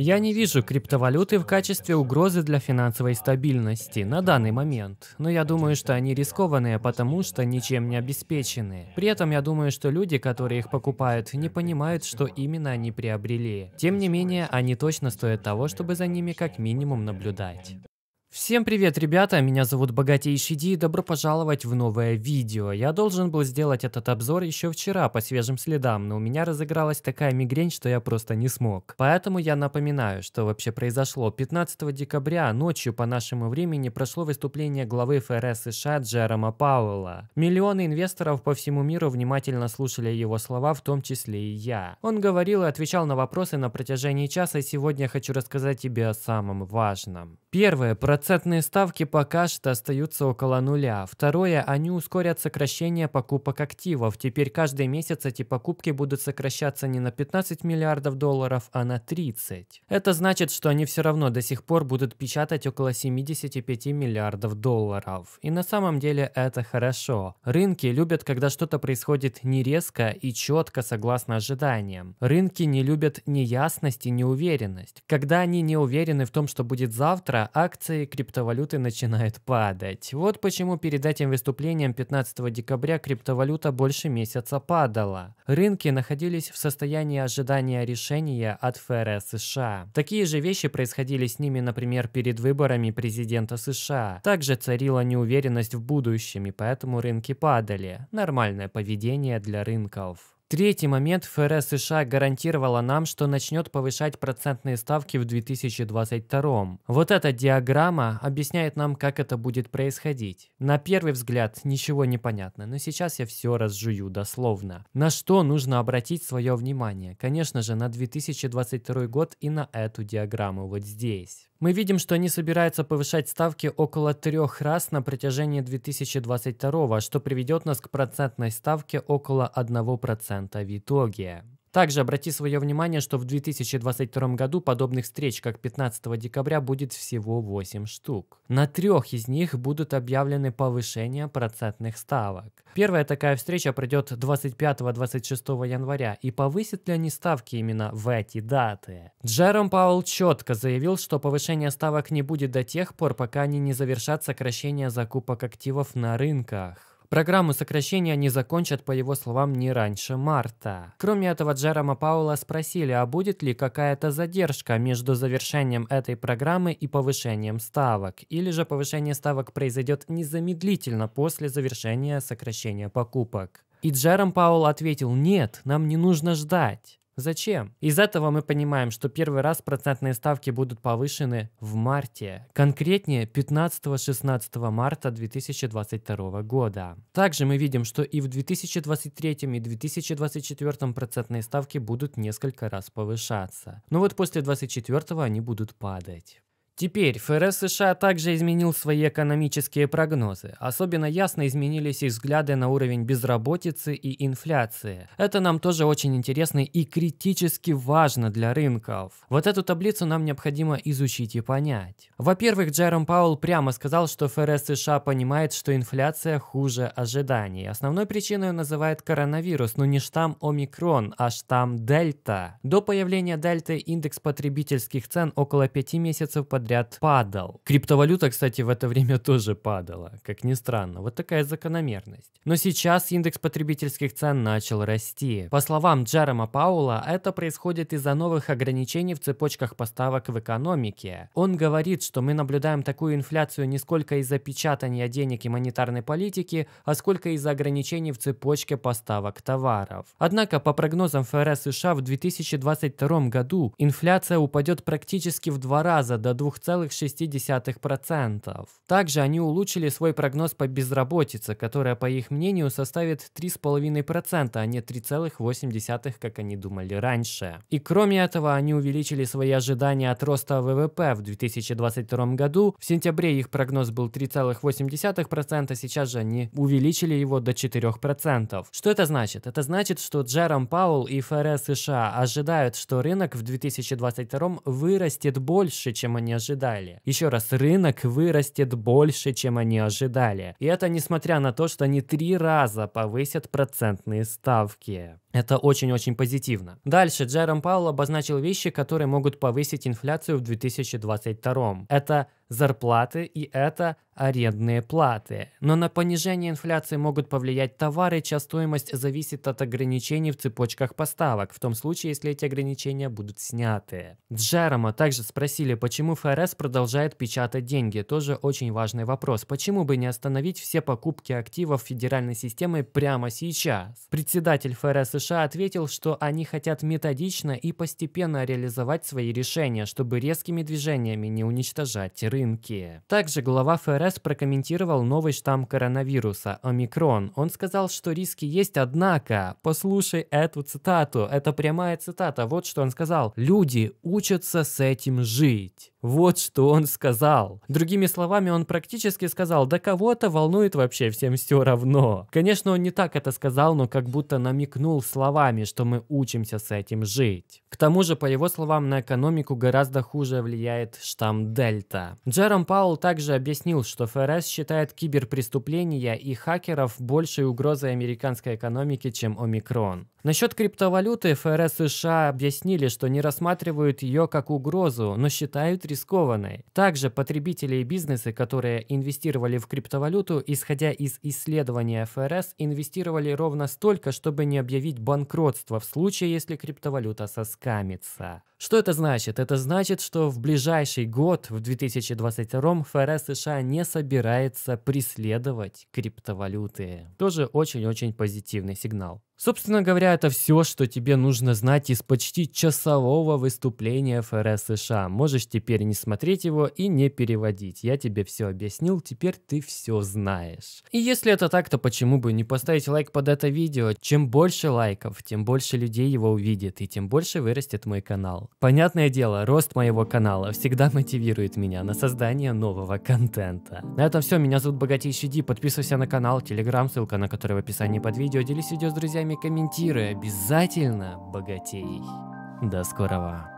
Я не вижу криптовалюты в качестве угрозы для финансовой стабильности на данный момент, но я думаю, что они рискованные, потому что ничем не обеспечены. При этом я думаю, что люди, которые их покупают, не понимают, что именно они приобрели. Тем не менее, они точно стоят того, чтобы за ними как минимум наблюдать. Всем привет, ребята, меня зовут Богатейший Ди и добро пожаловать в новое видео. Я должен был сделать этот обзор еще вчера по свежим следам, но у меня разыгралась такая мигрень, что я просто не смог. Поэтому я напоминаю, что вообще произошло. 15 декабря ночью по нашему времени прошло выступление главы ФРС США Джерома Пауэлла. Миллионы инвесторов по всему миру внимательно слушали его слова, в том числе и я. Он говорил и отвечал на вопросы на протяжении часа, и сегодня я хочу рассказать тебе о самом важном. Первое. Процентные ставки пока что остаются около нуля. Второе. Они ускорят сокращение покупок активов. Теперь каждый месяц эти покупки будут сокращаться не на 15 миллиардов долларов, а на 30. Это значит, что они все равно до сих пор будут печатать около 75 миллиардов долларов. И на самом деле это хорошо. Рынки любят, когда что-то происходит не резко и четко согласно ожиданиям. Рынки не любят неясность и неуверенность. Когда они не уверены в том, что будет завтра, завтра акции криптовалюты начинают падать. Вот почему перед этим выступлением 15 декабря криптовалюта больше месяца падала. Рынки находились в состоянии ожидания решения от ФРС США. Такие же вещи происходили с ними, например, перед выборами президента США. Также царила неуверенность в будущем, и поэтому рынки падали. Нормальное поведение для рынков. Третий момент. ФРС США гарантировала нам, что начнет повышать процентные ставки в 2022. Вот эта диаграмма объясняет нам, как это будет происходить. На первый взгляд ничего не понятно, но сейчас я все разжую дословно. На что нужно обратить свое внимание? Конечно же, на 2022 год и на эту диаграмму вот здесь. Мы видим, что они собираются повышать ставки около трех раз на протяжении 2022, что приведет нас к процентной ставке около 1% в итоге. Также обрати свое внимание, что в 2022 году подобных встреч, как 15 декабря, будет всего 8 штук. На трех из них будут объявлены повышения процентных ставок. Первая такая встреча пройдет 25-26 января, и повысят ли они ставки именно в эти даты? Джером Пауэлл четко заявил, что повышение ставок не будет до тех пор, пока они не завершат сокращение закупок активов на рынках. Программу сокращения они закончат, по его словам, не раньше марта. Кроме этого, Джерома Паула спросили, а будет ли какая-то задержка между завершением этой программы и повышением ставок, или же повышение ставок произойдет незамедлительно после завершения сокращения покупок. И Джером Паул ответил, нет, нам не нужно ждать. Зачем? Из этого мы понимаем, что первый раз процентные ставки будут повышены в марте. Конкретнее 15-16 марта 2022 года. Также мы видим, что и в 2023 и 2024 процентные ставки будут несколько раз повышаться. Но вот после 2024 они будут падать. Теперь ФРС США также изменил свои экономические прогнозы. Особенно ясно изменились их взгляды на уровень безработицы и инфляции. Это нам тоже очень интересно и критически важно для рынков. Вот эту таблицу нам необходимо изучить и понять. Во-первых, Джером Паул прямо сказал, что ФРС США понимает, что инфляция хуже ожиданий. Основной причиной он называет коронавирус, но не штамм омикрон, а штамм дельта. До появления дельты индекс потребительских цен около 5 месяцев под подряд падал. Криптовалюта, кстати, в это время тоже падала, как ни странно. Вот такая закономерность. Но сейчас индекс потребительских цен начал расти. По словам Джерома Паула, это происходит из-за новых ограничений в цепочках поставок в экономике. Он говорит, что мы наблюдаем такую инфляцию не сколько из-за печатания денег и монетарной политики, а сколько из-за ограничений в цепочке поставок товаров. Однако, по прогнозам ФРС США, в 2022 году инфляция упадет практически в два раза до 2 2,6%. Также они улучшили свой прогноз по безработице, которая, по их мнению, составит 3,5%, а не 3,8%, как они думали раньше. И кроме этого, они увеличили свои ожидания от роста ВВП в 2022 году. В сентябре их прогноз был 3,8%, сейчас же они увеличили его до 4%. Что это значит? Это значит, что Джером Паул и ФРС США ожидают, что рынок в 2022 вырастет больше, чем они ожидали. Еще раз, рынок вырастет больше, чем они ожидали. И это несмотря на то, что они три раза повысят процентные ставки. Это очень-очень позитивно. Дальше Джером Паул обозначил вещи, которые могут повысить инфляцию в 2022. Это зарплаты и это арендные платы. Но на понижение инфляции могут повлиять товары, чья стоимость зависит от ограничений в цепочках поставок, в том случае, если эти ограничения будут сняты. Джерома также спросили, почему ФРС продолжает печатать деньги. Тоже очень важный вопрос. Почему бы не остановить все покупки активов федеральной системы прямо сейчас? Председатель ФРС США ответил, что они хотят методично и постепенно реализовать свои решения, чтобы резкими движениями не уничтожать рынки. Также глава ФРС прокомментировал новый штамм коронавируса – омикрон. Он сказал, что риски есть, однако, послушай эту цитату, это прямая цитата, вот что он сказал. Люди учатся с этим жить. Вот что он сказал. Другими словами, он практически сказал, да кого-то волнует вообще всем все равно. Конечно, он не так это сказал, но как будто намекнул словами, что мы учимся с этим жить. К тому же, по его словам, на экономику гораздо хуже влияет штамм Дельта. Джером Паул также объяснил, что ФРС считает киберпреступления и хакеров большей угрозой американской экономики, чем омикрон. Насчет криптовалюты ФРС США объяснили, что не рассматривают ее как угрозу, но считают рискованной. Также потребители и бизнесы, которые инвестировали в криптовалюту, исходя из исследования ФРС, инвестировали ровно столько, чтобы не объявить банкротство в случае, если криптовалюта соскамится. Что это значит? Это значит, что в ближайший год, в 2022, ФРС США не собирается преследовать криптовалюты. Тоже очень-очень позитивный сигнал. Собственно говоря, это все, что тебе нужно знать из почти часового выступления ФРС США. Можешь теперь не смотреть его и не переводить. Я тебе все объяснил, теперь ты все знаешь. И если это так, то почему бы не поставить лайк под это видео? Чем больше лайков, тем больше людей его увидит, и тем больше вырастет мой канал. Понятное дело, рост моего канала всегда мотивирует меня на создание нового контента. На этом все, меня зовут Богатейший Ди, подписывайся на канал, телеграм, ссылка на который в описании под видео, делись видео с друзьями, комментируй, обязательно богатей. До скорого.